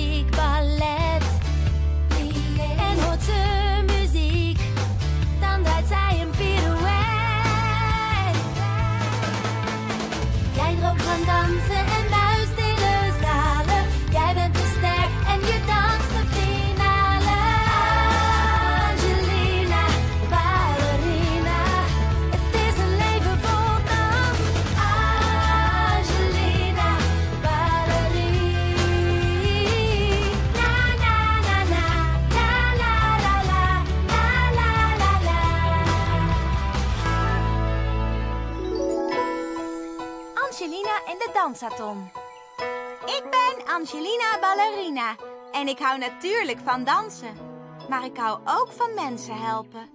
muziek, Dansaton. Ik ben Angelina Ballerina en ik hou natuurlijk van dansen. Maar ik hou ook van mensen helpen.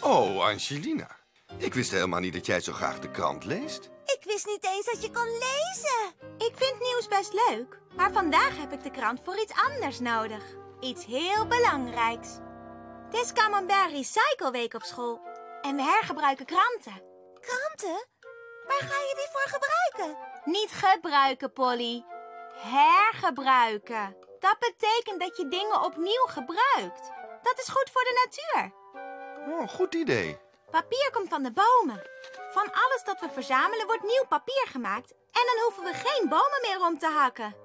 Oh, Angelina. Ik wist helemaal niet dat jij zo graag de krant leest. Ik wist niet eens dat je kon lezen. Ik vind nieuws best leuk, maar vandaag heb ik de krant voor iets anders nodig. Iets heel belangrijks. Het is Camembert Recycle Week op school en we hergebruiken kranten. Kranten? Waar ga je die voor gebruiken? Niet gebruiken, Polly. Hergebruiken. Dat betekent dat je dingen opnieuw gebruikt. Dat is goed voor de natuur. Oh, goed idee. Papier komt van de bomen. Van alles dat we verzamelen wordt nieuw papier gemaakt. En dan hoeven we geen bomen meer om te hakken.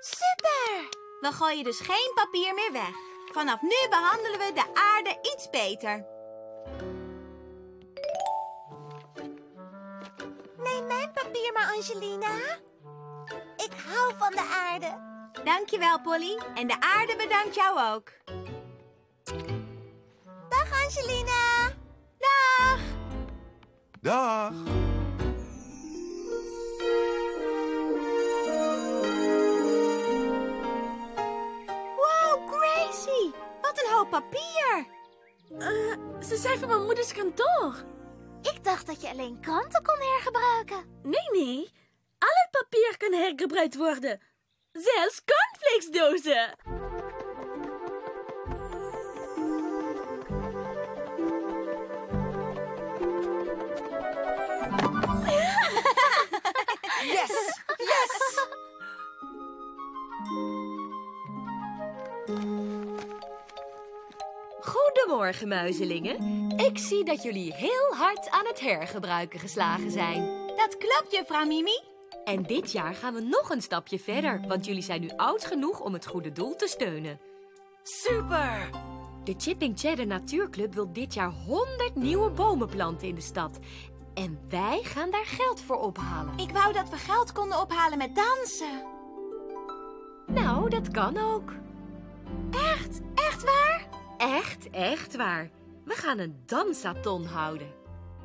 Super! We gooien dus geen papier meer weg. Vanaf nu behandelen we de aarde iets beter. Neem mijn papier maar, Angelina. Ik hou van de aarde. Dankjewel, Polly. En de aarde bedankt jou ook. Dag, Angelina. Dag. Wow, Gracie. Wat een hoop papier. Ze zijn van mijn moeders kantoor. Ik dacht dat je alleen kranten kon hergebruiken. Nee, nee. Al het papier kan hergebruikt worden. Zelfs cornflakesdozen. Goedemorgen, muizelingen. Ik zie dat jullie heel hard aan het hergebruiken geslagen zijn. Dat klopt, juffrouw Mimi. En dit jaar gaan we nog een stapje verder, want jullie zijn nu oud genoeg om het goede doel te steunen. Super! De Chipping Cheddar Natuurclub wil dit jaar 100 nieuwe bomen planten in de stad. En wij gaan daar geld voor ophalen. Ik wou dat we geld konden ophalen met dansen. Nou, dat kan ook. Echt? Echt waar? Echt, echt waar. We gaan een dansathon houden.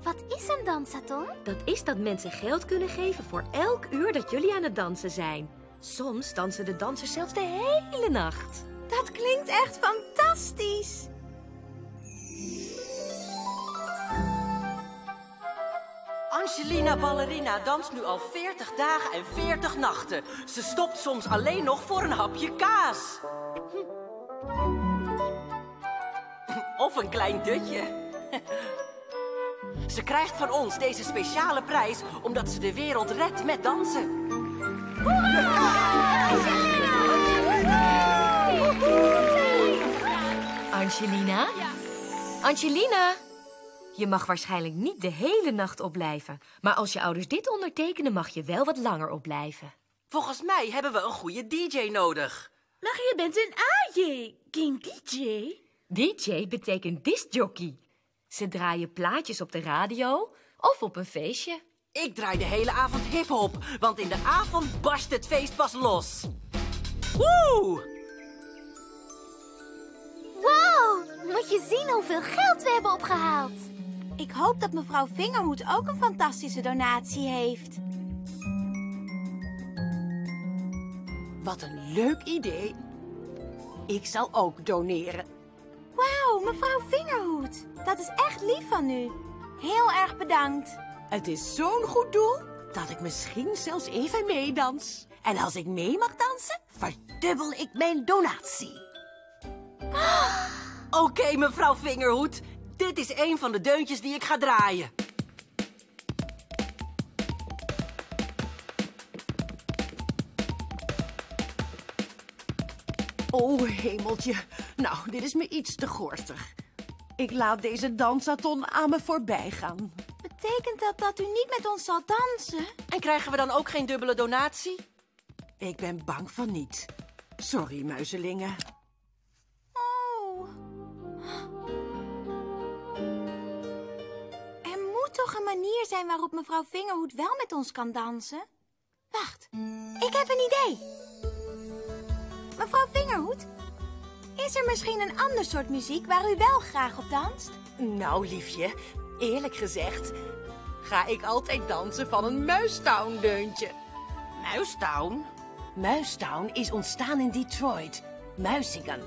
Wat is een dansaton? Dat is dat mensen geld kunnen geven voor elk uur dat jullie aan het dansen zijn. Soms dansen de dansers zelfs de hele nacht. Dat klinkt echt fantastisch. Angelina Ballerina danst nu al 40 dagen en 40 nachten. Ze stopt soms alleen nog voor een hapje kaas. Of een klein dutje. Ze krijgt van ons deze speciale prijs omdat ze de wereld redt met dansen. Angelina? Angelina? Je mag waarschijnlijk niet de hele nacht opblijven. Maar als je ouders dit ondertekenen, mag je wel wat langer opblijven. Volgens mij hebben we een goede DJ nodig. Maar je bent een AJ, geen DJ. DJ betekent discjockey. Ze draaien plaatjes op de radio of op een feestje. Ik draai de hele avond hip-hop, want in de avond barst het feest pas los. Woe! Wow, moet je zien hoeveel geld we hebben opgehaald. Ik hoop dat mevrouw Vingerhoed ook een fantastische donatie heeft. Wat een leuk idee. Ik zal ook doneren. Wauw, mevrouw Vingerhoed. Dat is echt lief van u. Heel erg bedankt. Het is zo'n goed doel dat ik misschien zelfs even meedans. En als ik mee mag dansen, verdubbel ik mijn donatie. Oké, mevrouw Vingerhoed. Dit is een van de deuntjes die ik ga draaien. Oh, hemeltje. Nou, dit is me iets te gorstig. Ik laat deze dansaton aan me voorbij gaan. Betekent dat dat u niet met ons zal dansen? En krijgen we dan ook geen dubbele donatie? Ik ben bang van niet. Sorry, muizelingen. Moet toch een manier zijn waarop mevrouw Vingerhoed wel met ons kan dansen? Wacht, ik heb een idee. Mevrouw Vingerhoed, is er misschien een ander soort muziek waar u wel graag op danst? Nou, liefje, eerlijk gezegd ga ik altijd dansen van een muistown-deuntje. Muistown? Muistown is ontstaan in Detroit, Muisingen.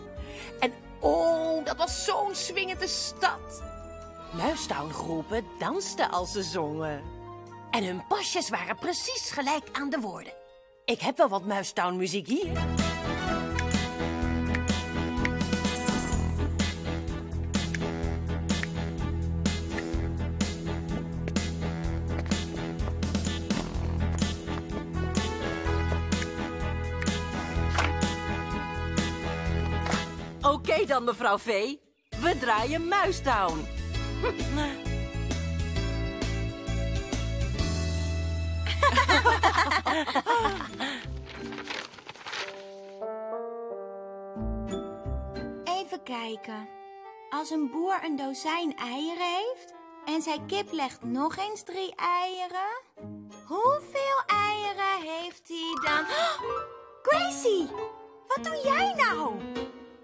En oh, dat was zo'n swingende stad. Muistown-groepen dansten als ze zongen. En hun pasjes waren precies gelijk aan de woorden. Ik heb wel wat Muistown-muziek hier. Oké dan, mevrouw V. We draaien Muistown. Even kijken. Als een boer een dozijn eieren heeft en zijn kip legt nog eens drie eieren, hoeveel eieren heeft hij dan? Gracie, wat doe jij nou?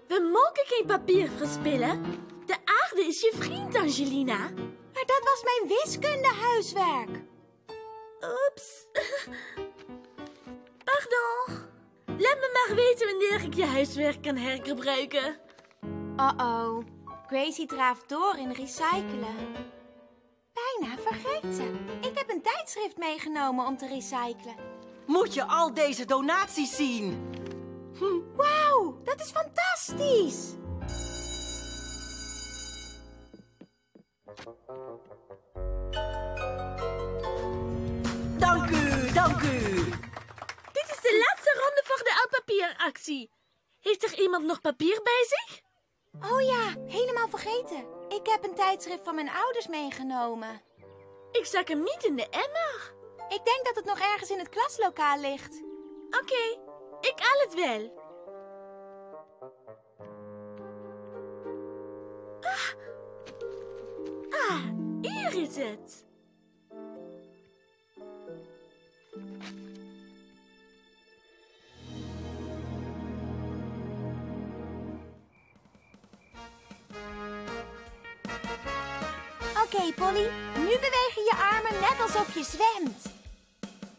We mogen geen papier verspillen. De aarde is je vriend, Angelina. Maar dat was mijn wiskundehuiswerk. Oeps. Pardon. Laat me maar weten wanneer ik je huiswerk kan hergebruiken. Uh-oh. Gracie draaft door in recyclen. Bijna vergeet ze. Ik heb een tijdschrift meegenomen om te recyclen. Moet je al deze donaties zien? Wauw, dat is fantastisch. Dank u. Dit is de laatste ronde voor de oud-papieractie. Heeft er iemand nog papier bij zich? Oh ja, helemaal vergeten. Ik heb een tijdschrift van mijn ouders meegenomen. Ik zag hem niet in de emmer. Ik denk dat het nog ergens in het klaslokaal ligt. Oké, ik haal het wel. Ah. ah, hier is het. Oké, Polly. Nu bewegen je armen net alsof je zwemt.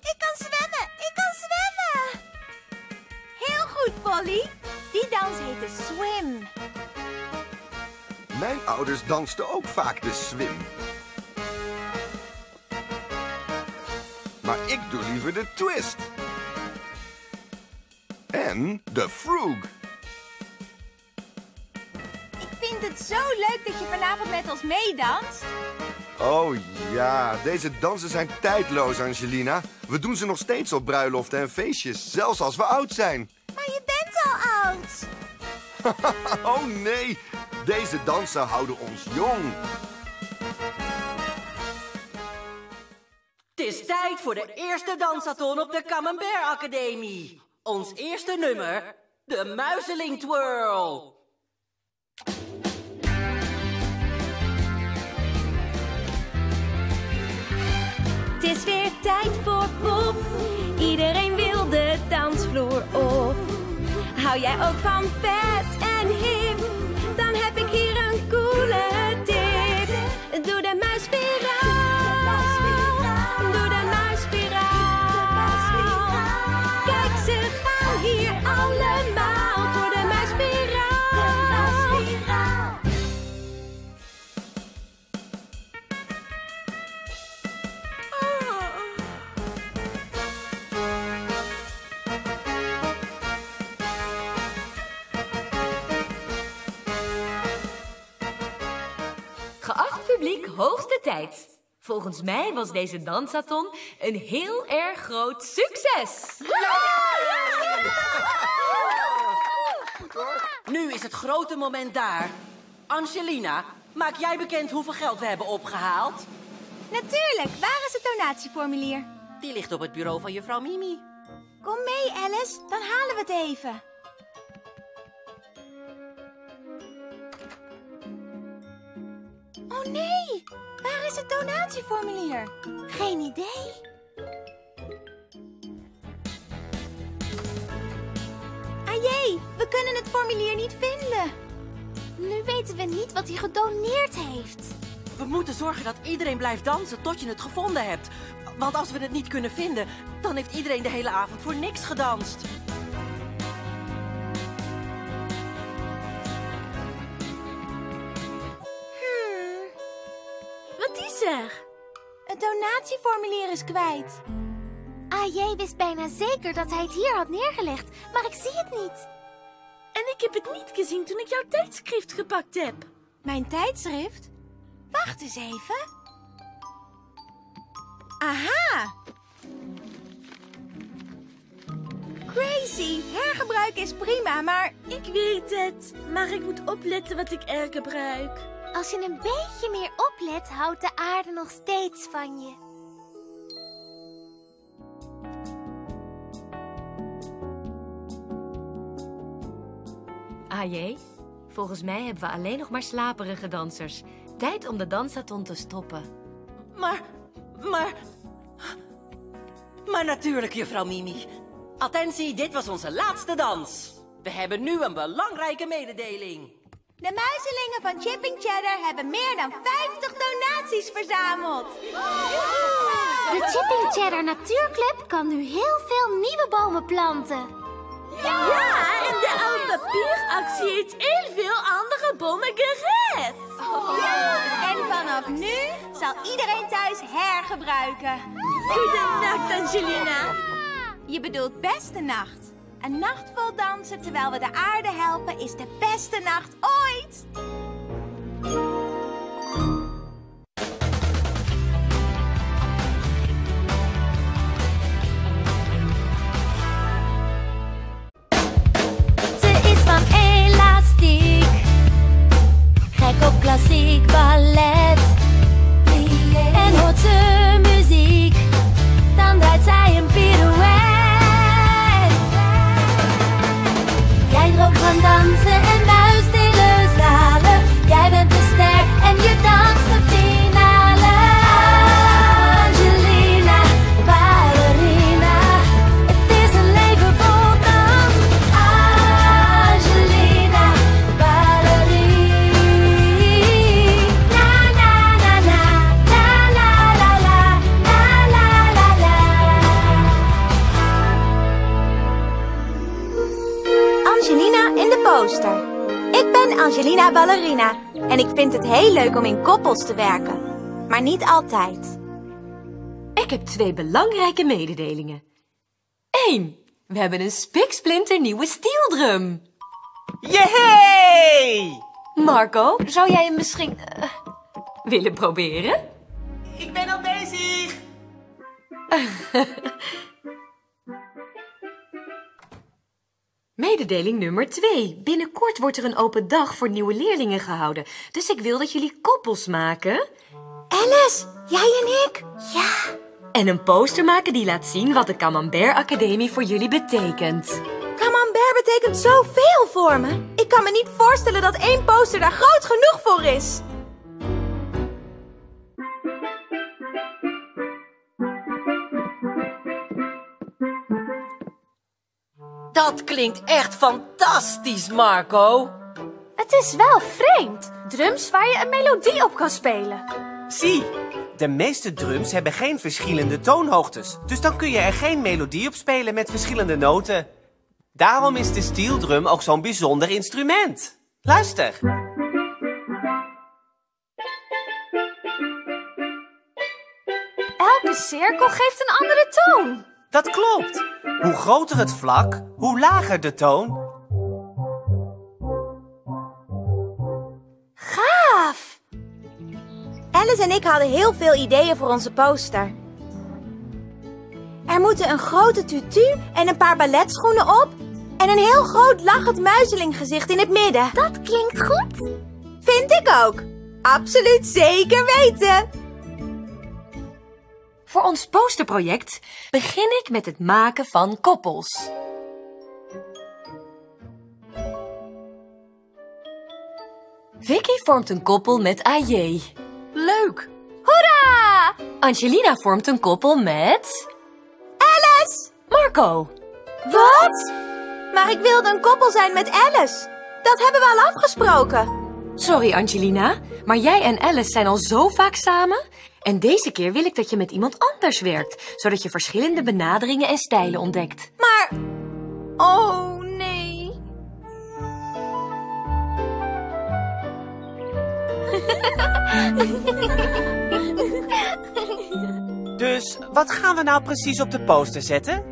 Ik kan zwemmen! Ik kan zwemmen! Heel goed, Polly. Die dans heette swim. Mijn ouders dansten ook vaak de swim. Maar ik doe liever de twist. En de frog. Ik vind het zo leuk dat je vanavond met ons meedanst. Oh ja, deze dansen zijn tijdloos, Angelina. We doen ze nog steeds op bruiloften en feestjes, zelfs als we oud zijn. Maar je bent al oud. Oh nee, deze dansen houden ons jong. Het is tijd voor de eerste dansathon op de Camembert Academie. Ons eerste nummer, de Muizeling Twirl. Het is weer tijd voor pop. Iedereen wil de dansvloer op. Hou jij ook van vet en hip? Tijd. Volgens mij was deze dansathon een heel erg groot succes. Nu is het grote moment daar. Angelina, maak jij bekend hoeveel geld we hebben opgehaald? Natuurlijk, waar is het donatieformulier? Die ligt op het bureau van juffrouw Mimi. Kom mee, Alice, dan halen we het even. Oh nee, waar is het donatieformulier? Geen idee. Jee, we kunnen het formulier niet vinden. Nu weten we niet wat hij gedoneerd heeft. We moeten zorgen dat iedereen blijft dansen tot je het gevonden hebt. Want als we het niet kunnen vinden, dan heeft iedereen de hele avond voor niks gedanst. Er? het donatieformulier is kwijt. AJ wist bijna zeker dat hij het hier had neergelegd, maar ik zie het niet. En ik heb het niet gezien toen ik jouw tijdschrift gepakt heb. Mijn tijdschrift? Wacht eens even. Aha! Crazy, hergebruik is prima, maar Ik weet het, maar ik moet opletten wat ik er gebruik. Als je een beetje meer oplet, houdt de aarde nog steeds van je. AJ, volgens mij hebben we alleen nog maar slaperige dansers. Tijd om de dansathon te stoppen. Maar, maar... Maar natuurlijk, juffrouw Mimi. Attentie, dit was onze laatste dans. We hebben nu een belangrijke mededeling. De muizelingen van Chipping Cheddar hebben meer dan 50 donaties verzameld. De Chipping Cheddar Natuurclub kan nu heel veel nieuwe bomen planten. Ja, en de oude papieractie heeft heel veel andere bomen gered. En vanaf nu zal iedereen thuis hergebruiken. Goedenacht, Angelina. Je bedoelt beste nacht. Een nacht vol dansen terwijl we de aarde helpen is de beste nacht ooit. Te werken. Maar niet altijd. Ik heb twee belangrijke mededelingen. 1. We hebben een spiksplinter nieuwe steeldrum. Yay! Marco, zou jij hem misschien eh, willen proberen? Ik ben al bezig. Mededeling nummer 2. Binnenkort wordt er een open dag voor nieuwe leerlingen gehouden. Dus ik wil dat jullie koppels maken. Alice, jij en ik? Ja, En een poster maken die laat zien wat de Camembert Academie voor jullie betekent. Camembert betekent zoveel voor me. Ik kan me niet voorstellen dat één poster daar groot genoeg voor is. Dat klinkt echt fantastisch, Marco. Het is wel vreemd. Drums waar je een melodie op kan spelen. Zie, de meeste drums hebben geen verschillende toonhoogtes. Dus dan kun je er geen melodie op spelen met verschillende noten. Daarom is de steeldrum ook zo'n bijzonder instrument. Luister. Elke cirkel geeft een andere toon. Dat klopt. Hoe groter het vlak, hoe lager de toon. Gaaf. Alice en ik hadden heel veel ideeën voor onze poster. Er moeten een grote tutu en een paar balletschoenen op. En een heel groot lachend muizelinggezicht in het midden. Dat klinkt goed. Vind ik ook. Absoluut zeker weten. Voor ons posterproject begin ik met het maken van koppels. Vicky vormt een koppel met AJ. Leuk. Hoera! Angelina vormt een koppel met... Alice! Marco. Wat? Maar ik wilde een koppel zijn met Alice. Dat hebben we al afgesproken. Sorry Angelina, maar jij en Alice zijn al zo vaak samen. En deze keer wil ik dat je met iemand anders werkt, zodat je verschillende benaderingen en stijlen ontdekt. Maar... Oh, nee. Dus wat gaan we nou precies op de poster zetten?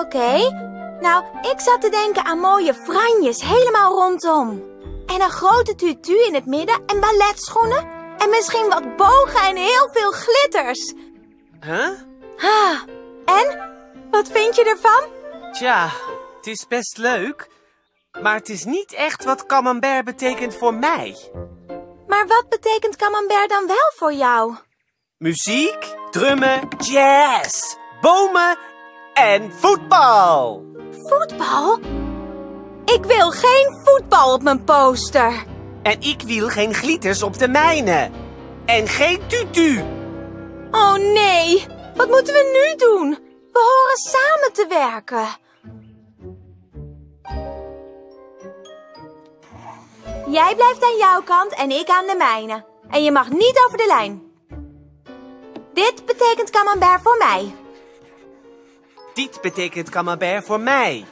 Oké. Nou, ik zat te denken aan mooie franjes helemaal rondom. En een grote tutu in het midden en balletschoenen. En misschien wat bogen en heel veel glitters. Huh? Ah, en? Wat vind je ervan? Tja, het is best leuk. Maar het is niet echt wat camembert betekent voor mij. Maar wat betekent camembert dan wel voor jou? Muziek, drummen, jazz, bomen en voetbal. Voetbal? Ik wil geen voetbal op mijn poster. En ik wil geen glitters op de mijne. En geen tutu. Oh nee, wat moeten we nu doen? We horen samen te werken. Jij blijft aan jouw kant en ik aan de mijne. En je mag niet over de lijn. Dit betekent camembert voor mij. Dit betekent camembert voor mij.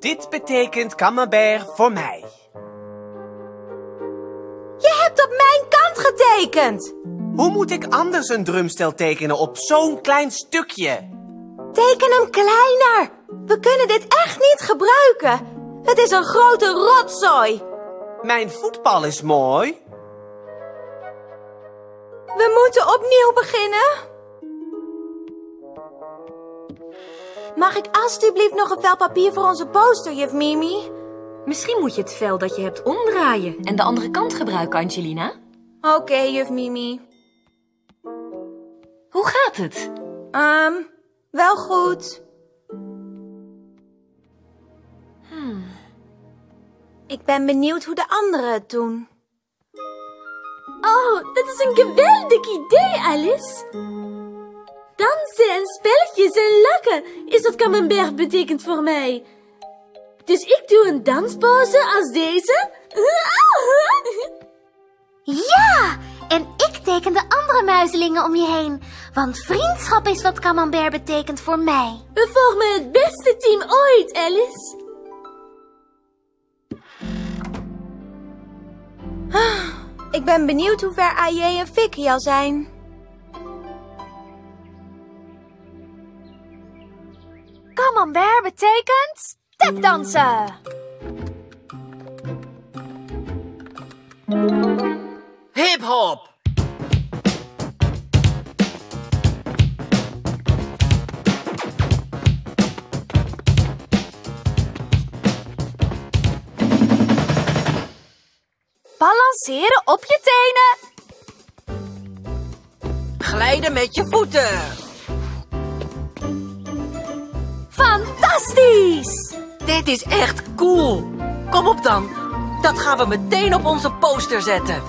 Dit betekent camembert voor mij. Je hebt op mijn kant getekend. Hoe moet ik anders een drumstel tekenen op zo'n klein stukje? Teken hem kleiner. We kunnen dit echt niet gebruiken. Het is een grote rotzooi. Mijn voetbal is mooi. We moeten opnieuw beginnen. Mag ik alstublieft nog een vel papier voor onze poster, juf Mimi? Misschien moet je het vel dat je hebt omdraaien en de andere kant gebruiken, Angelina. Oké, juf Mimi. Hoe gaat het? Ehm, wel goed. Ik ben benieuwd hoe de anderen het doen. Oh, dat is een geweldig idee, Alice. En spelletjes en lachen is wat camembert betekent voor mij. Dus ik doe een danspose als deze. Ja, en ik teken de andere muizelingen om je heen. Want vriendschap is wat camembert betekent voor mij. We vormen het beste team ooit, Alice. Ik ben benieuwd hoe ver AJ en Vicky al zijn. Camembert betekent stepdansen. Hip hop. Balanceren op je tenen. Glijden met je voeten. Fantastisch! Dit is echt cool. Kom op dan. Dat gaan we meteen op onze poster zetten.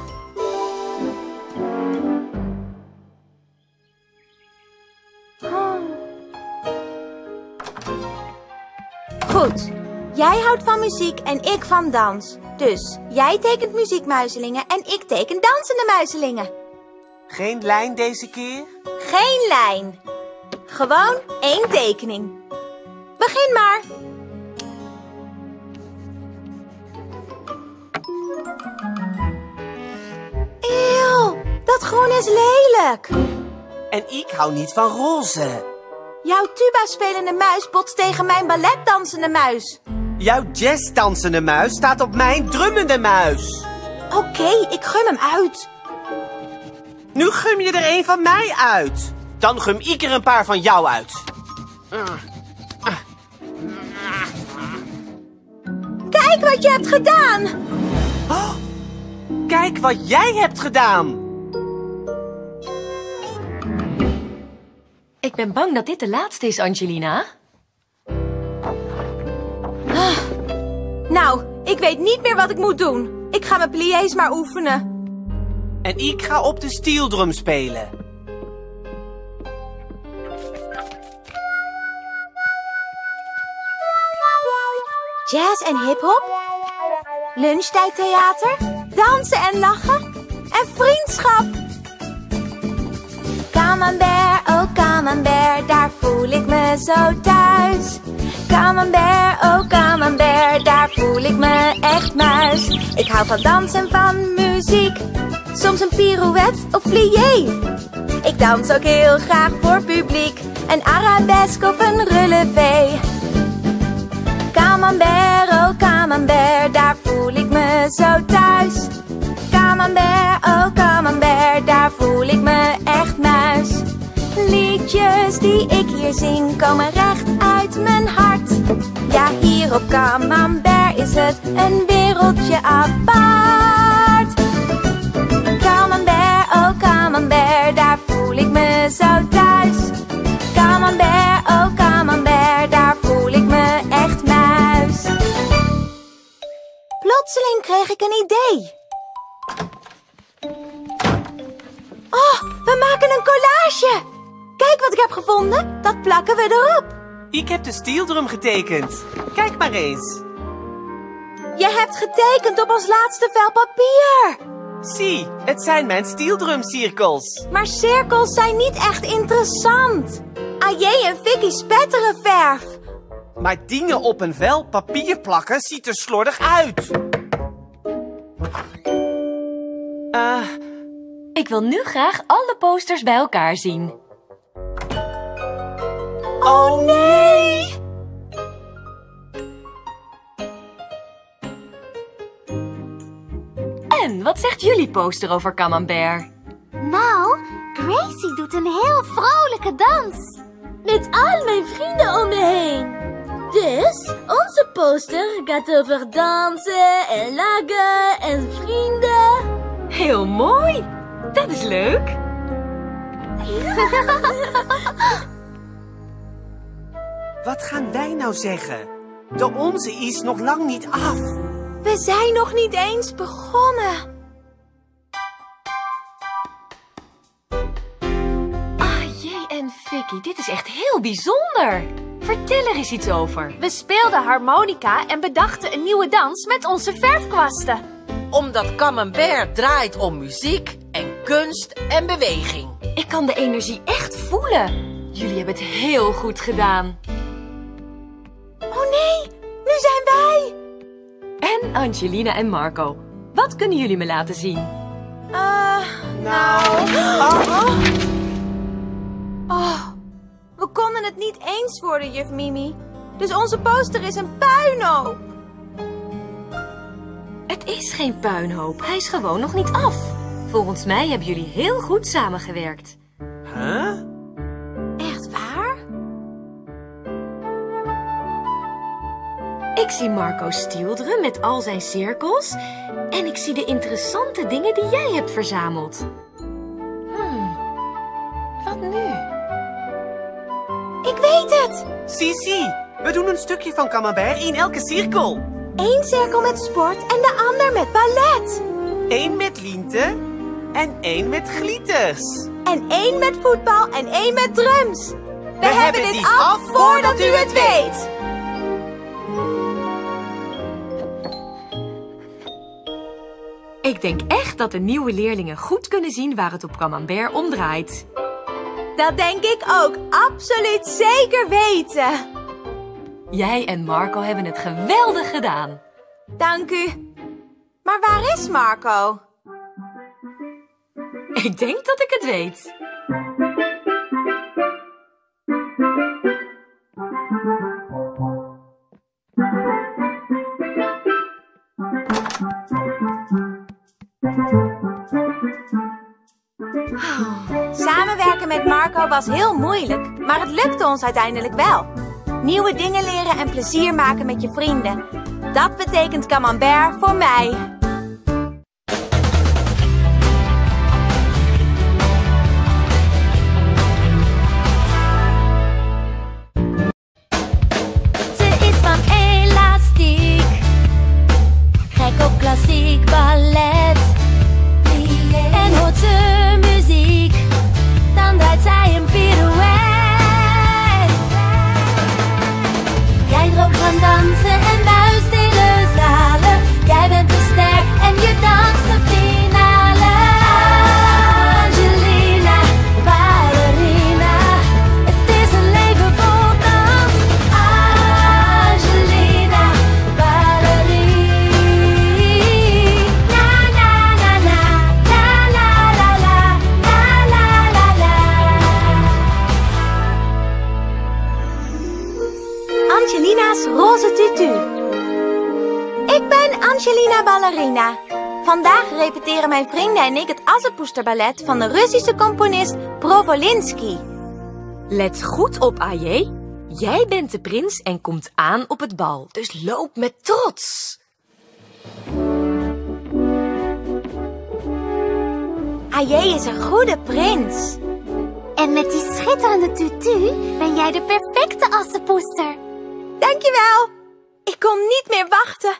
Goed. Jij houdt van muziek en ik van dans. Dus jij tekent muziekmuizelingen en ik teken dansende muizelingen. Geen lijn deze keer? Geen lijn. Gewoon één tekening. Begin maar. Eeuw, dat groen is lelijk. En ik hou niet van roze. Jouw tuba-spelende muis botst tegen mijn balletdansende muis. Jouw jazzdansende muis staat op mijn drummende muis. Oké, ik gum hem uit. Nu gum je er een van mij uit. Dan gum ik er een paar van jou uit. Kijk wat je hebt gedaan. Kijk wat jij hebt gedaan. Ik ben bang dat dit de laatste is, Angelina. Nou, ik weet niet meer wat ik moet doen. Ik ga mijn pliés maar oefenen. En ik ga op de steeldrum spelen. Jazz en hip-hop. Lunchtijdtheater. Dansen en lachen. En vriendschap. Camembert, oh camembert, daar voel ik me zo thuis. Camembert, oh camembert, daar voel ik me echt muis. Ik hou van dansen en van muziek. Soms een pirouette of plié. Ik dans ook heel graag voor publiek. Een arabesque of een relevé. Camembert, oh camembert, daar voel ik me zo thuis. Camembert, oh camembert, daar voel ik me echt muis. Liedjes die ik hier zing komen recht uit mijn hart. Ja, hier op Camembert is het een wereldje apart. Camembert, kreeg ik een idee. Oh, we maken een collage. Kijk wat ik heb gevonden. Dat plakken we erop. Ik heb de steeldrum getekend. Kijk maar eens. Je hebt getekend op ons laatste vel papier. Zie, het zijn mijn steeldrumcirkels. Maar cirkels zijn niet echt interessant. AJ en Vicky spetteren verf. Maar dingen op een vel papier plakken ziet er slordig uit. Ah, Ik wil nu graag alle posters bij elkaar zien. oh nee! En wat zegt jullie poster over Camembert? Nou, Gracie doet een heel vrolijke dans. Met al mijn vrienden om me heen. Dus, onze poster gaat over dansen en lachen en vrienden. Heel mooi. Dat is leuk. Wat gaan wij nou zeggen? De onze is nog lang niet af. We zijn nog niet eens begonnen. AJ en Vicky, dit is echt heel bijzonder. Vertel er eens iets over. We speelden harmonica en bedachten een nieuwe dans met onze verfkwasten. Omdat Camembert draait om muziek en kunst en beweging. Ik kan de energie echt voelen. Jullie hebben het heel goed gedaan. Oh nee, nu zijn wij. En Angelina en Marco, wat kunnen jullie me laten zien? Eh, Nou, oh, oh, we konden het niet eens worden, juf Mimi. Dus onze poster is een puinhoop. Het is geen puinhoop, hij is gewoon nog niet af. Volgens mij hebben jullie heel goed samengewerkt. huh? Echt waar? Ik zie Marco Stieldrum met al zijn cirkels. En ik zie de interessante dingen die jij hebt verzameld. Het. Sisi, we doen een stukje van Camembert in elke cirkel. Eén cirkel met sport en de ander met ballet. Eén met linten en één met glitters. En één met voetbal en één met drums. We, hebben hebben dit af af voordat u het weet. Ik denk echt dat de nieuwe leerlingen goed kunnen zien waar het op Camembert om draait. Dat denk ik ook. Absoluut zeker weten. Jij en Marco hebben het geweldig gedaan. Dank u. Maar waar is Marco? Ik denk dat ik het weet. Samenwerken met Marco was heel moeilijk, maar het lukte ons uiteindelijk wel. Nieuwe dingen leren en plezier maken met je vrienden. Dat betekent camembert voor mij. Assepoesterballet van de Russische componist Provolinsky. Let goed op, AJ. Jij bent de prins en komt aan op het bal. Dus loop met trots. Ajé is een goede prins. En met die schitterende tutu ben jij de perfecte assenpoester. Dankjewel. Ik kon niet meer wachten.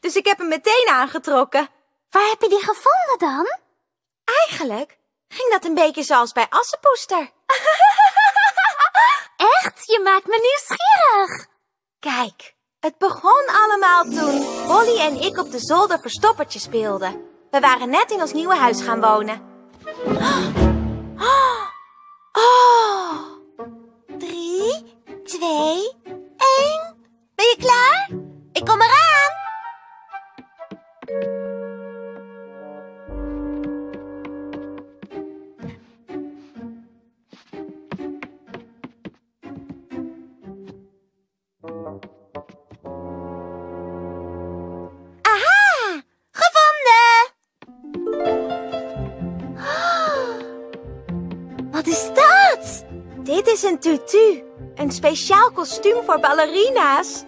Dus ik heb hem meteen aangetrokken. Waar heb je die gevonden dan? Eigenlijk ging dat een beetje zoals bij Assepoester. Echt? Je maakt me nieuwsgierig. Kijk, het begon allemaal toen Polly en ik op de zolder verstoppertje speelden. We waren net in ons nieuwe huis gaan wonen. speciaal kostuum voor ballerina's.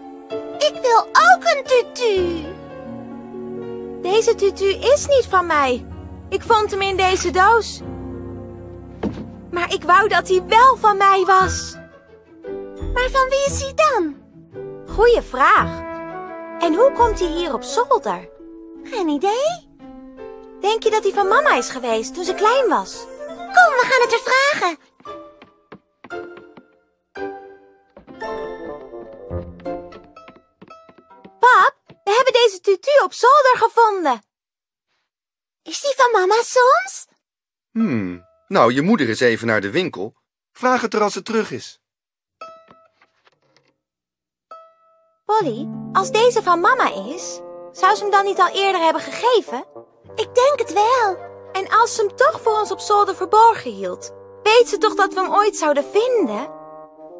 Ik wil ook een tutu. Deze tutu is niet van mij. Ik vond hem in deze doos. Maar ik wou dat hij wel van mij was. Maar van wie is hij dan? Goeie vraag. En hoe komt hij hier op zolder? Geen idee. Denk je dat hij van mama is geweest toen ze klein was? Kom, we gaan het er vragen. Tutu op zolder gevonden. Is die van mama soms? Hmm, nou, je moeder is even naar de winkel. Vraag het er als ze terug is. Polly, als deze van mama is, zou ze hem dan niet al eerder hebben gegeven? Ik denk het wel. En als ze hem toch voor ons op zolder verborgen hield, weet ze toch dat we hem ooit zouden vinden?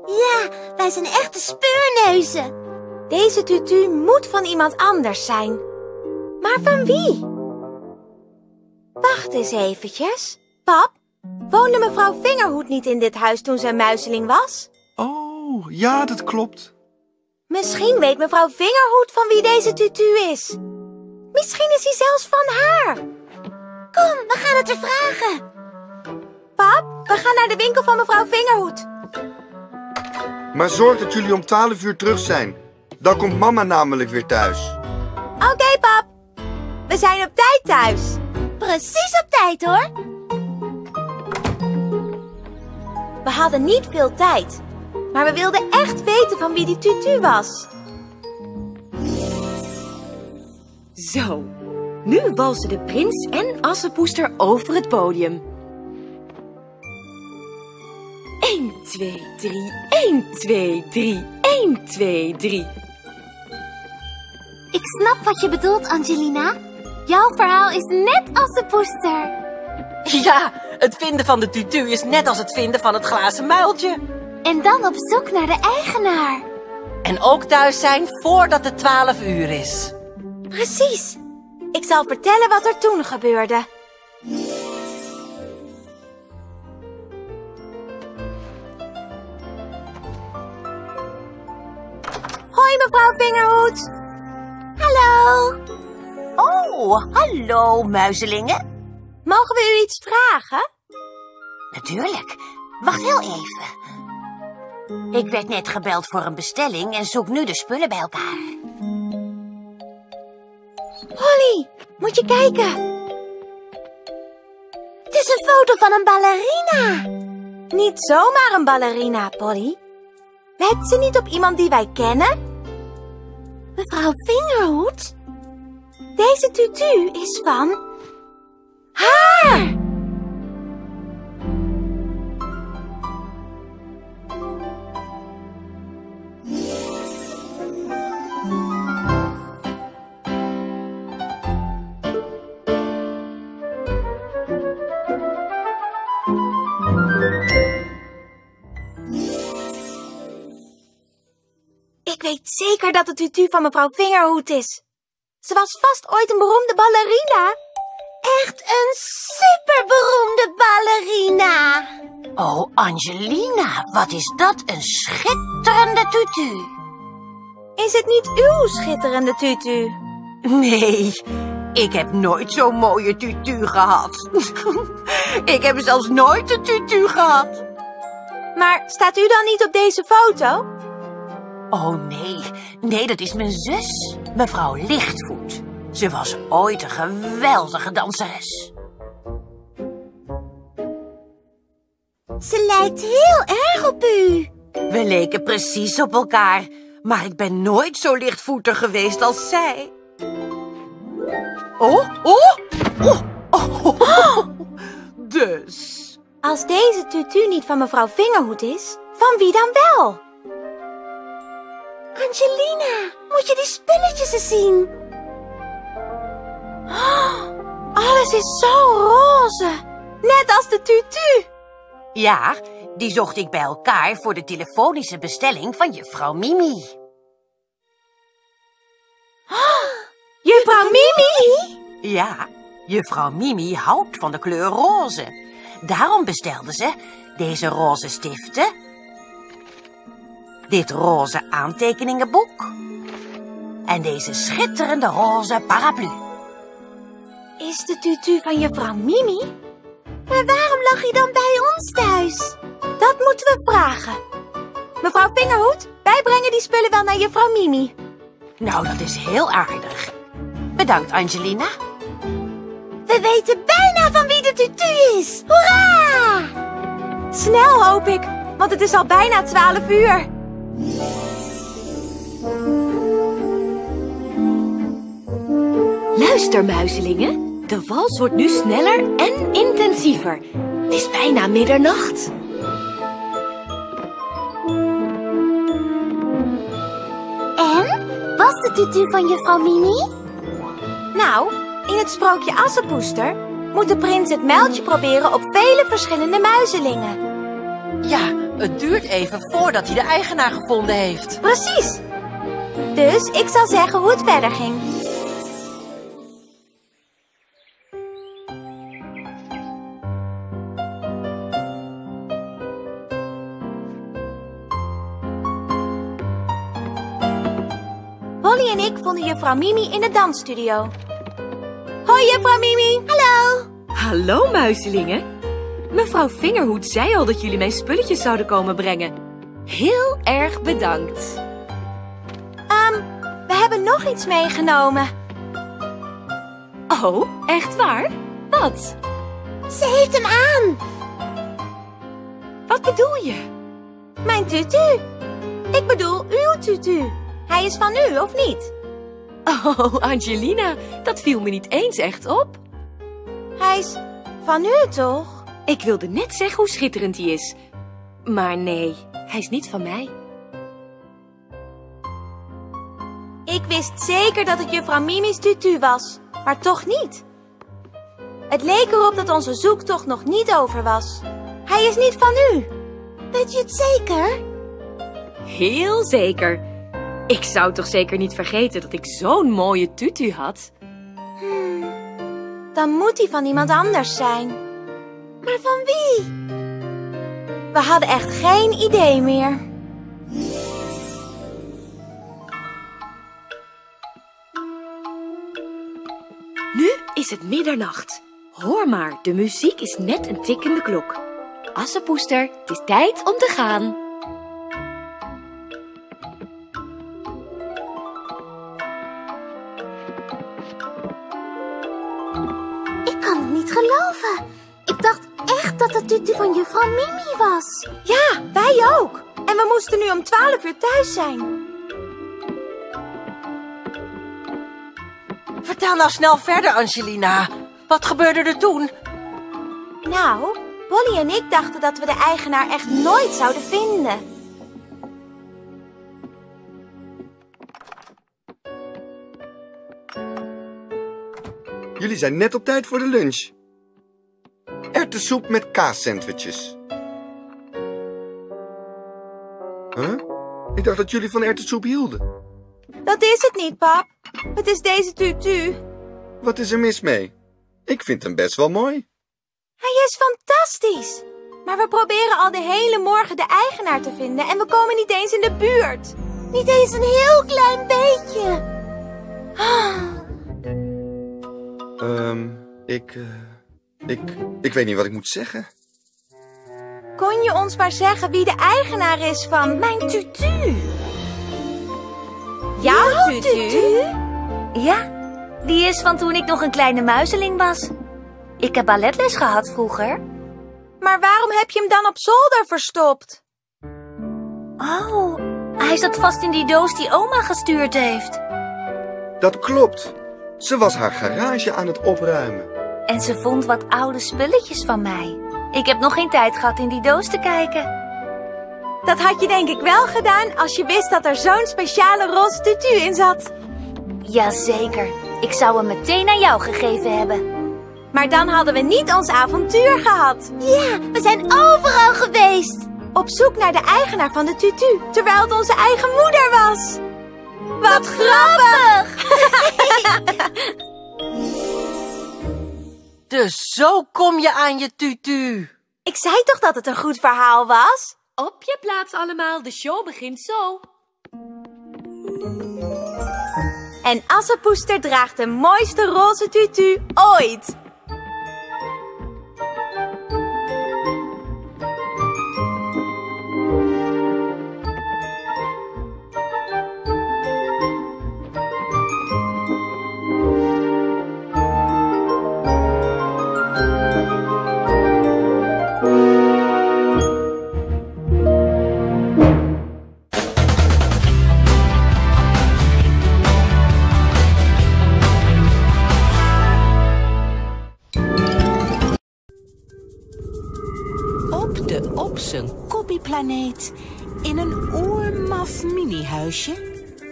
Ja, wij zijn echte speurneuzen. Deze tutu moet van iemand anders zijn. Maar van wie? Wacht eens eventjes. Pap, woonde mevrouw Vingerhoed niet in dit huis toen ze een muizeling was? Oh, ja, dat klopt. Misschien weet mevrouw Vingerhoed van wie deze tutu is. Misschien is hij zelfs van haar. Kom, we gaan het er vragen. Pap, we gaan naar de winkel van mevrouw Vingerhoed. Maar zorg dat jullie om 12 uur terug zijn. Dan komt mama namelijk weer thuis. Oké, pap. We zijn op tijd thuis. Precies op tijd, hoor. We hadden niet veel tijd. Maar we wilden echt weten van wie die tutu was. Zo, nu walsen de prins en Assepoester over het podium. 1, 2, 3, 1, 2, 3, 1, 2, 3. Ik snap wat je bedoelt, Angelina. Jouw verhaal is net als de poester. Ja, het vinden van de tutu is net als het vinden van het glazen muiltje. En dan op zoek naar de eigenaar. En ook thuis zijn voordat het 12 uur is. Precies. Ik zal vertellen wat er toen gebeurde. Hoi, mevrouw Vingerhoed. Hallo. Oh, hallo, muizelingen. Mogen we u iets vragen? Natuurlijk. Wacht heel even. Ik werd net gebeld voor een bestelling en zoek nu de spullen bij elkaar. Holly, moet je kijken. Het is een foto van een ballerina. Niet zomaar een ballerina, Polly. Lijkt ze niet op iemand die wij kennen? Mevrouw Vingerhoed? Deze tutu is van... haar! Zeker dat het tutu van mevrouw Vingerhoed is. Ze was vast ooit een beroemde ballerina. Echt een superberoemde ballerina. Oh, Angelina, wat is dat een schitterende tutu. Is het niet uw schitterende tutu? Nee, ik heb nooit zo'n mooie tutu gehad. ik heb zelfs nooit een tutu gehad. Maar staat u dan niet op deze foto? Oh nee, nee, dat is mijn zus, mevrouw Lichtvoet. Ze was ooit een geweldige danseres. Ze lijkt heel erg op u. We leken precies op elkaar, maar ik ben nooit zo lichtvoetig geweest als zij. Oh, oh, oh, oh, oh. Dus. Als deze tutu niet van mevrouw Vingerhoed is, van wie dan wel? Angelina, moet je die spulletjes eens zien? Oh, alles is zo roze, net als de tutu. Ja, die zocht ik bij elkaar voor de telefonische bestelling van juffrouw Mimi. Juffrouw Mimi? Ja, juffrouw Mimi houdt van de kleur roze. Daarom bestelde ze deze roze stiften, dit roze aantekeningenboek en deze schitterende roze paraplu. Is de tutu van juffrouw Mimi? Maar waarom lag hij dan bij ons thuis? Dat moeten we vragen. Mevrouw Vingerhoed, wij brengen die spullen wel naar juffrouw Mimi. Nou, dat is heel aardig. Bedankt, Angelina. We weten bijna van wie de tutu is. Hoera! Snel hoop ik, want het is al bijna 12 uur. Luister, muizelingen. De wals wordt nu sneller en intensiever. Het is bijna middernacht. En? Was de tutu van juffrouw Mimi? Nou, in het sprookje Assepoester moet de prins het muiltje proberen op vele verschillende muizelingen. Ja, het duurt even voordat hij de eigenaar gevonden heeft. Precies. Dus ik zal zeggen hoe het verder ging. Holly en ik vonden juffrouw Mimi in de dansstudio. Hoi juffrouw Mimi. Hallo. Hallo, muizelingen. Mevrouw Vingerhoed zei al dat jullie mijn spulletjes zouden komen brengen. Heel erg bedankt. Ehm, we hebben nog iets meegenomen. Oh, echt waar? Wat? Ze heeft hem aan. Wat bedoel je? Mijn tutu. Ik bedoel uw tutu. Hij is van u, of niet? Oh, Angelina, dat viel me niet eens echt op. Hij is van u, toch? Ik wilde net zeggen hoe schitterend hij is. Maar nee, hij is niet van mij. Ik wist zeker dat het juffrouw Mimi's tutu was, maar toch niet. Het leek erop dat onze zoektocht nog niet over was. Hij is niet van u. Weet je het zeker? Heel zeker. Ik zou toch zeker niet vergeten dat ik zo'n mooie tutu had? Dan moet die van iemand anders zijn. Maar van wie? We hadden echt geen idee meer. Nu is het middernacht. Hoor maar, de muziek is net een tikkende klok. Assepoester, het is tijd om te gaan. Ik kan het niet geloven. Dat het tutu van juffrouw Mimi was. Ja, wij ook. En we moesten nu om 12 uur thuis zijn. Vertel nou snel verder, Angelina. Wat gebeurde er toen? Nou, Polly en ik dachten dat we de eigenaar echt nooit zouden vinden. Jullie zijn net op tijd voor de lunch. Erwtensoep met kaassandwiches. Huh? Ik dacht dat jullie van erwtensoep hielden. Dat is het niet, pap. Het is deze tutu. Wat is er mis mee? Ik vind hem best wel mooi. Hij is fantastisch. Maar we proberen al de hele morgen de eigenaar te vinden en we komen niet eens in de buurt. Niet eens een heel klein beetje. Ah, Ehm, ik, eh, ik, ik weet niet wat ik moet zeggen. Kon je ons maar zeggen wie de eigenaar is van mijn tutu? Jouw, tutu? Ja, die is van toen ik nog een kleine muizeling was. Ik heb balletles gehad vroeger. Maar waarom heb je hem dan op zolder verstopt? Oh, hij zat vast in die doos die oma gestuurd heeft. Dat klopt. Ze was haar garage aan het opruimen. En ze vond wat oude spulletjes van mij. Ik heb nog geen tijd gehad in die doos te kijken. Dat had je denk ik wel gedaan als je wist dat er zo'n speciale roze tutu in zat. Jazeker, ik zou hem meteen aan jou gegeven hebben. Maar dan hadden we niet ons avontuur gehad. Ja, we zijn overal geweest. Op zoek naar de eigenaar van de tutu, terwijl het onze eigen moeder was. Wat grappig! Dus zo kom je aan je tutu. Ik zei toch dat het een goed verhaal was? Op je plaats allemaal, de show begint zo. En Assepoester draagt de mooiste roze tutu ooit.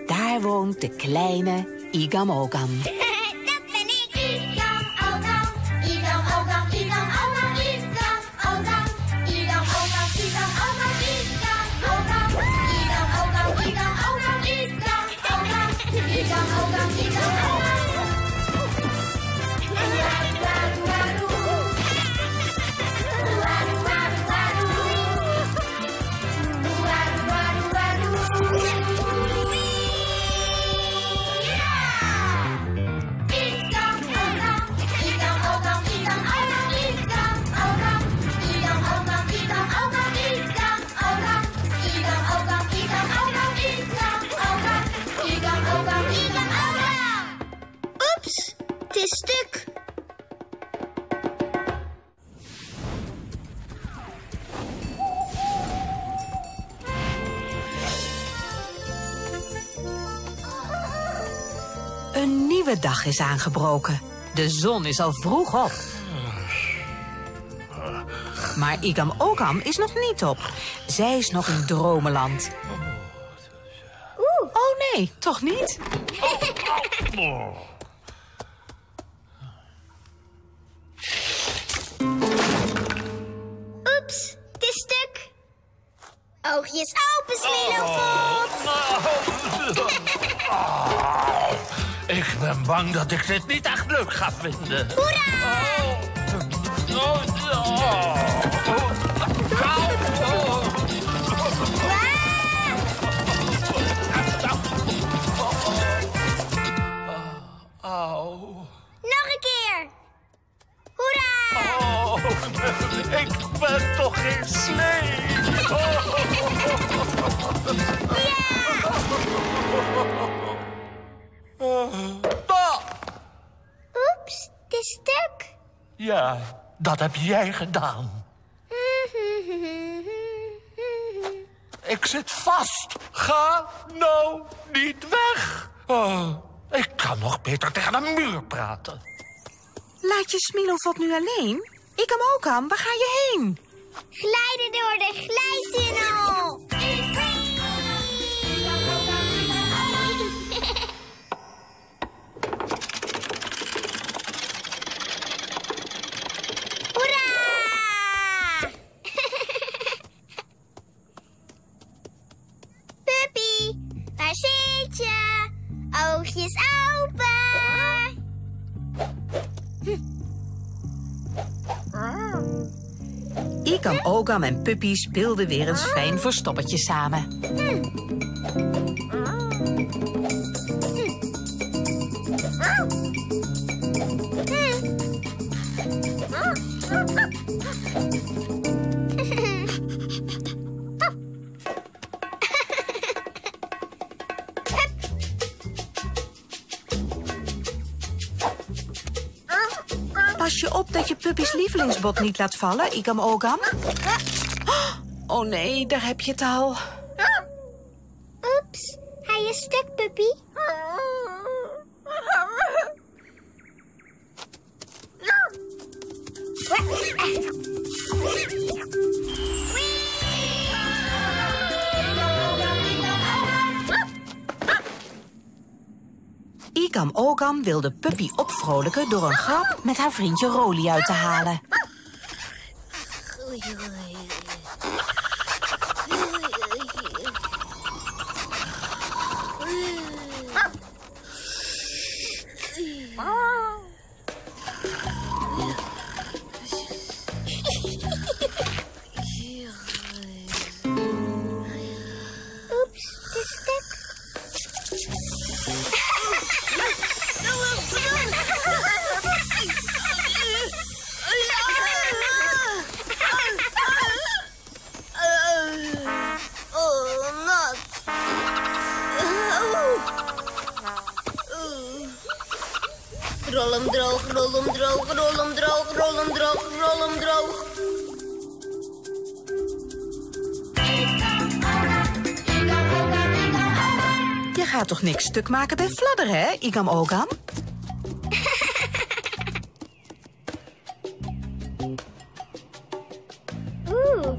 Daar woont de kleine Igam is aangebroken. De zon is al vroeg op. Maar Igam Ogam is nog niet op. Zij is nog in dromenland. Oh nee, toch niet? Oeps, het is stuk. Oogjes open, Smelofoot. Oh, ik ben bang dat ik dit niet echt leuk ga vinden. Hoera! Oh, oh, Au. Nog een keer. Hoera! Oh, ik ben toch geen slee. Ah, Oeps, het is stuk. Ja, dat heb jij gedaan. Ik zit vast. Ga nou niet weg. Oh, ik kan nog beter tegen een muur praten. Laat je Smilofot nu alleen? Ik hem ook aan. Waar ga je heen? Glijden door de glijtunnel. Ikam, Ogam en Puppy speelden weer eens fijn verstoppertje samen. Pas je op dat je Puppy's lievelingsbot niet laat vallen, Ikam, Ogam. Oh nee, daar heb je het al. Ogam wilde Puppy opvrolijken door een grap met haar vriendje Roly uit te halen. Stuk maken bij fladderen, hè, Ikam Ogam? Oeh.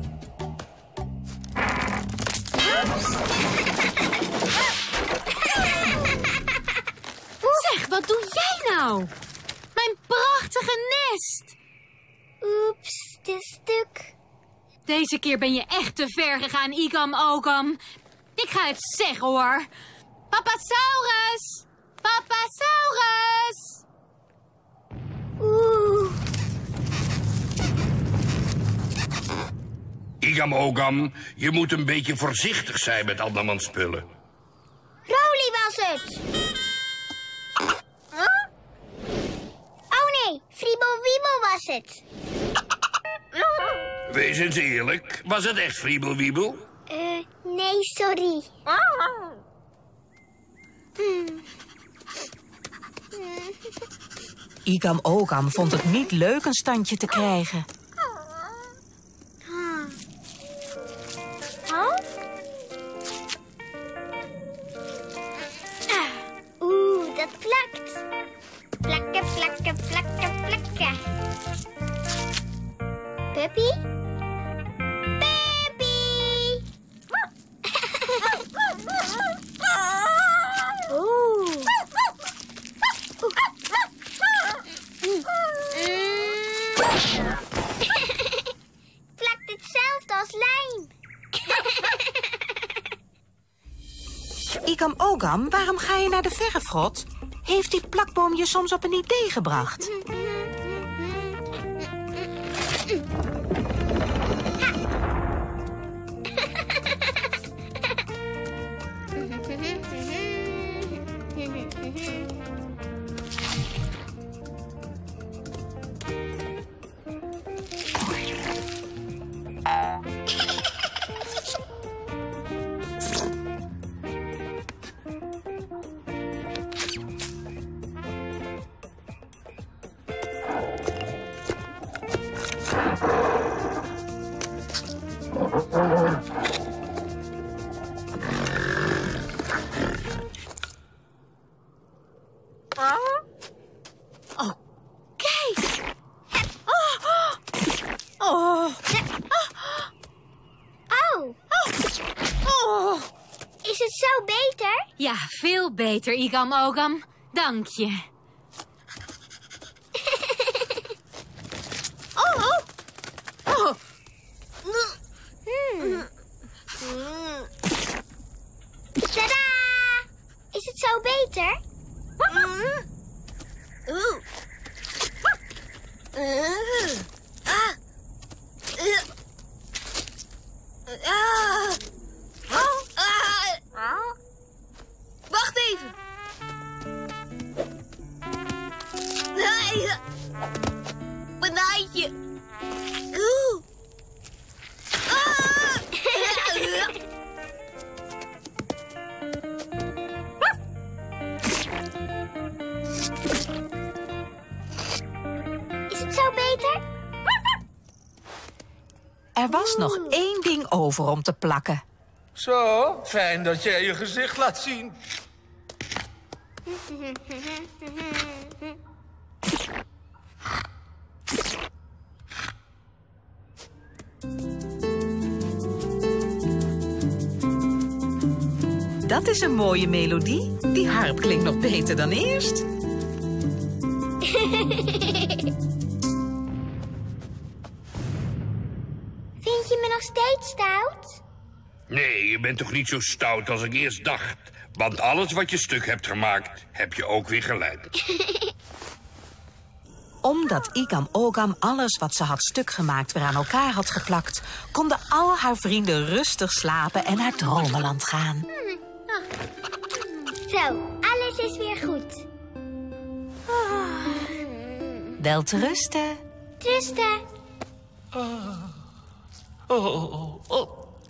Zeg, wat doe jij nou? Mijn prachtige nest. Oeps, het is stuk. Deze keer ben je echt te ver gegaan, Ikam Okam. Ik ga het zeggen hoor. Papasaurus! Papasaurus! Oeh. Igam Ogam, je moet een beetje voorzichtig zijn met andermans spullen. Roly was het. Oh nee, Fribo Wiebo was het. Wees eens eerlijk, was het echt Friebelwiebel? Eh, nee, sorry. Ikam Ogam vond het niet leuk een standje te krijgen. Waarom ga je naar de verfgrot? Heeft die plakboom je soms op een idee gebracht? Beter, Igam Ogam. Dank je. Om te plakken. Zo, fijn dat jij je gezicht laat zien. Dat is een mooie melodie. Die harp klinkt nog beter dan eerst. Vind je me nog steeds stout? Nee, je bent toch niet zo stout als ik eerst dacht. Want alles wat je stuk hebt gemaakt, heb je ook weer gelijk. Omdat Ikam Ogam alles wat ze had stuk gemaakt weer aan elkaar had geplakt... konden al haar vrienden rustig slapen en naar Dromenland gaan. Zo, alles is weer goed. Wel te rusten. Trusten. Oh, oh,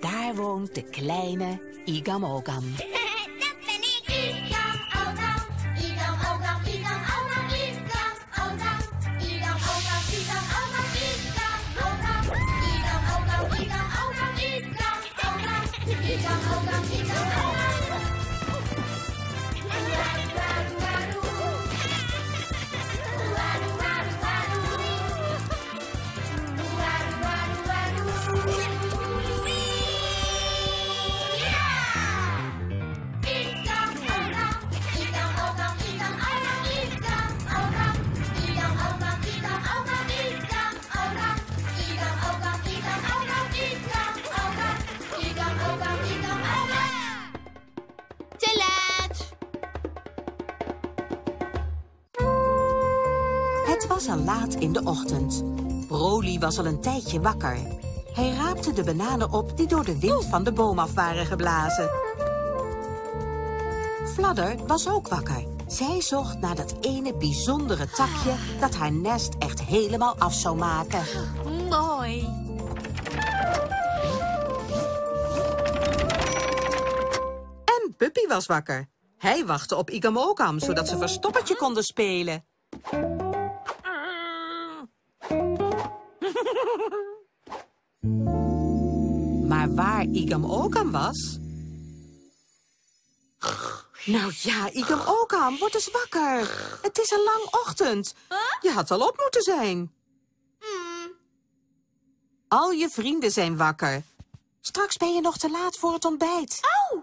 daar woont de kleine Igam was al laat in de ochtend. Broly was al een tijdje wakker. Hij raapte de bananen op die door de wind van de boom af waren geblazen. Fladder was ook wakker. Zij zocht naar dat ene bijzondere takje dat haar nest echt helemaal af zou maken. Mooi. En Puppy was wakker. Hij wachtte op Igamokam, zodat ze verstoppertje konden spelen. Maar waar Igam Okam was... Nou ja, Igam Okam, word eens wakker. Het is al lang ochtend. Je had al op moeten zijn. Al je vrienden zijn wakker. Straks ben je nog te laat voor het ontbijt. Oh!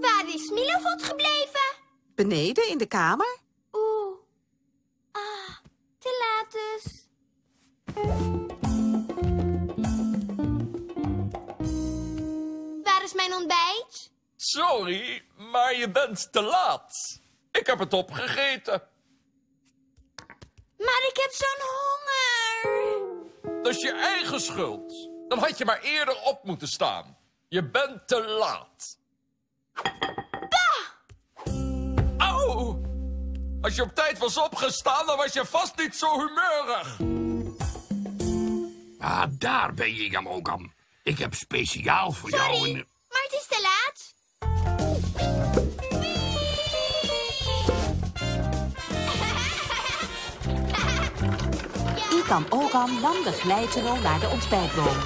Waar is Milofot gebleven? Beneden in de kamer? Oeh. Ah, Waar is mijn ontbijt? Sorry, maar je bent te laat. Ik heb het opgegeten. Maar ik heb zo'n honger. Dat is je eigen schuld. Dan had je maar eerder op moeten staan. Je bent te laat. Als je op tijd was opgestaan, dan was je vast niet zo humeurig. Ah, daar ben je, Igam Ogam. Ik heb speciaal voor jou Sorry, een... maar het is te laat. Igam Okam nam de glijtunnel naar de ontbijtboom.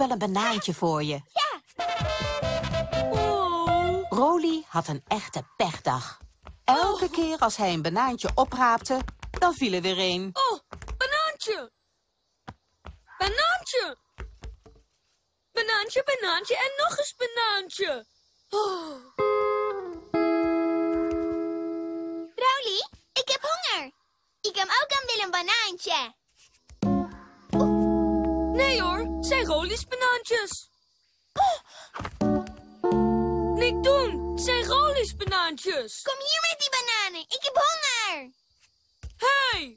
Wel een banaantje voor je. Ja. Rolly had een echte pechdag. Elke keer als hij een banaantje opraapte, dan viel er weer een. Oh, banaantje. Banaantje. Banaantje, banaantje en nog eens banaantje. Oh. Ik heb honger. Ik heb ook aan wil een banaantje. Nee hoor, het zijn Rolly's banaantjes. Niet doen, het zijn Rolly's banaantjes. Kom hier met die bananen. Ik heb honger. Hey!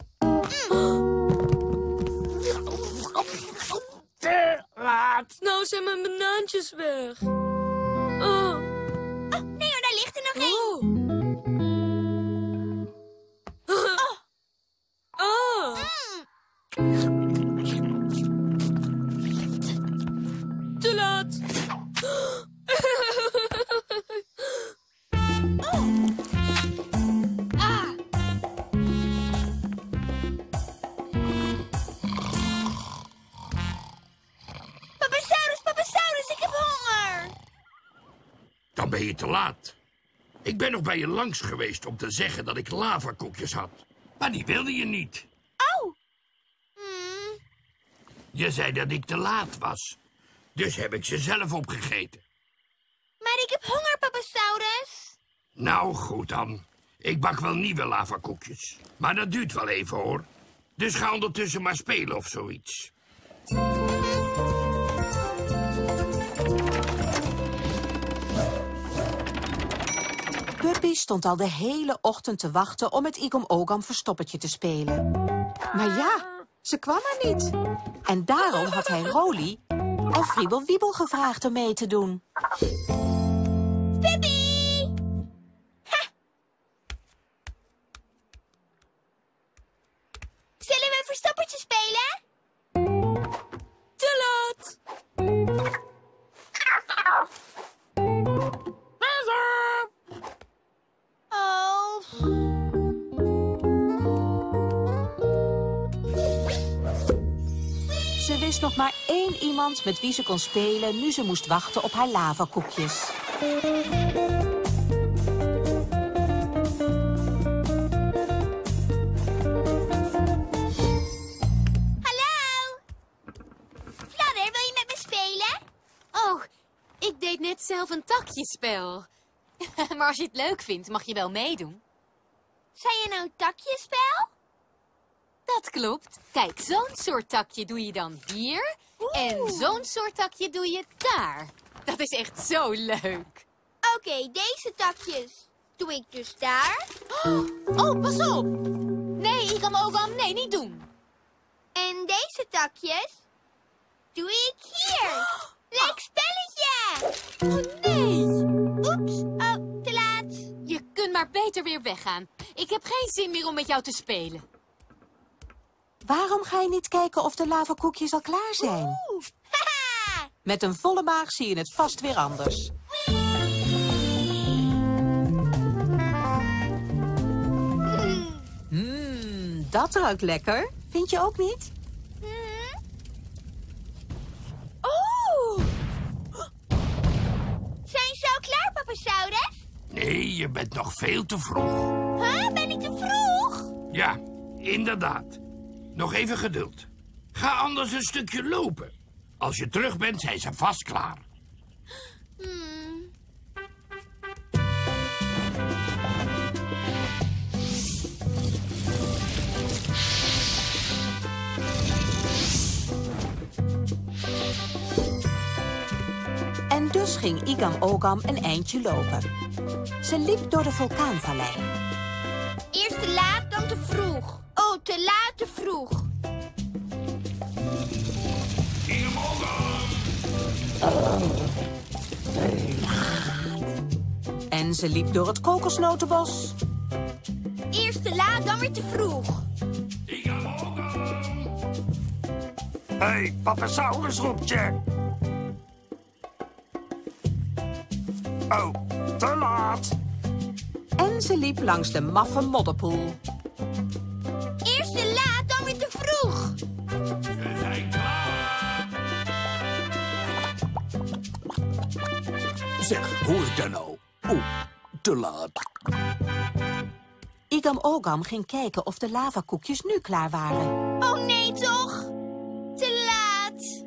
Te laat. Nou zijn mijn banaantjes weg. Oh. Ben nog bij je langs geweest om te zeggen dat ik lavakoekjes had. Maar die wilde je niet. Oh. Hmm. Je zei dat ik te laat was. Dus heb ik ze zelf opgegeten. Maar ik heb honger, papasaurus. Nou, goed dan. Ik bak wel nieuwe lavakoekjes. Maar dat duurt wel even, hoor. Dus ga ondertussen maar spelen of zoiets. Stond al de hele ochtend te wachten om met Igam Ogam verstoppertje te spelen. Maar ja, ze kwam er niet. En daarom had hij Rolly en Friebel Wiebel gevraagd om mee te doen. Pippi! Zullen we verstoppertje spelen? Nog maar één iemand met wie ze kon spelen nu ze moest wachten op haar lavakoekjes. Hallo? Fladder, wil je met me spelen? Oh, ik deed net zelf een takjespel. maar als je het leuk vindt, mag je wel meedoen. Zei je nou takjespel? Dat klopt. Kijk, zo'n soort takje doe je dan hier. En zo'n soort takje doe je daar. Dat is echt zo leuk. Oké, deze takjes. doe ik dus daar. Oh, pas op! Nee, Ikam Okam, nee, niet doen. En deze takjes doe ik hier. Leuk spelletje! Oh, nee! Oeps, oh, te laat. Je kunt maar beter weer weggaan. Ik heb geen zin meer om met jou te spelen. Waarom ga je niet kijken of de lavakoekjes al klaar zijn? Met een volle maag zie je het vast weer anders. Mmm, dat ruikt lekker. Vind je ook niet? Oh! Zijn ze al klaar, papa Saurus? Nee, je bent nog veel te vroeg. Huh, ben ik te vroeg? Ja, inderdaad. Nog even geduld. Ga anders een stukje lopen. Als je terug bent, zijn ze vast klaar. Hmm. En dus ging Igam Ogam een eindje lopen. Ze liep door de vulkaanvallei. Eerst te laat, dan te vroeg. Oh, te laat, te vroeg. En ze liep door het kokosnotenbos. Eerst te laat, dan weer te vroeg. Hé, hey, Papasaurus roept je. Oh, te laat. En ze liep langs de maffe modderpoel. Ogam ging kijken of de lavakoekjes nu klaar waren. Oh nee, toch? Te laat.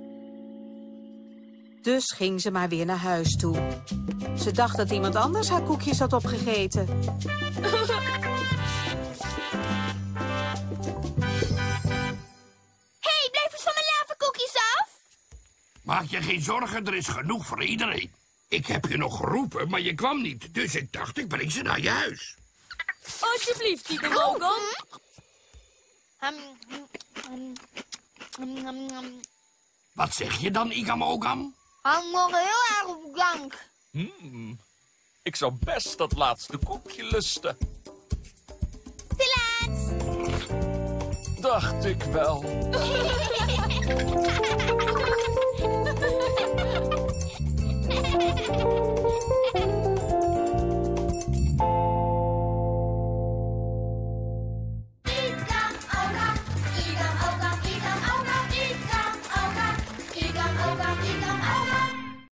Dus ging ze maar weer naar huis toe. Ze dacht dat iemand anders haar koekjes had opgegeten. Hé, hey, blijf eens van mijn lavakoekjes af. Maak je geen zorgen, er is genoeg voor iedereen. Ik heb je nog geroepen, maar je kwam niet. Dus ik dacht, ik breng ze naar je huis. Alsjeblieft, Tico Mogon. Wat zeg je dan, Igamogam? Hang nog heel erg op gang. Hmm, ik zou best dat laatste koekje lusten. Te laat. Dacht ik wel.